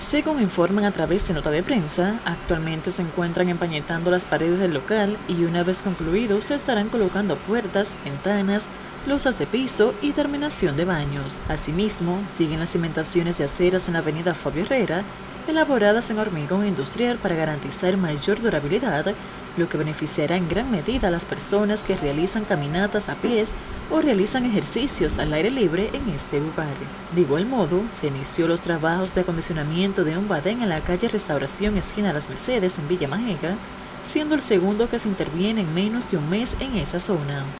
Según informan a través de nota de prensa, actualmente se encuentran empañetando las paredes del local y una vez concluido se estarán colocando puertas, ventanas, losas de piso y terminación de baños. Asimismo, siguen las cimentaciones de aceras en la avenida Fabio Herrera, elaboradas en hormigón industrial para garantizar mayor durabilidad lo que beneficiará en gran medida a las personas que realizan caminatas a pies o realizan ejercicios al aire libre en este lugar. De igual modo, se inició los trabajos de acondicionamiento de un badén en la calle Restauración esquina Las Mercedes en Villa Majega, siendo el segundo que se interviene en menos de un mes en esa zona.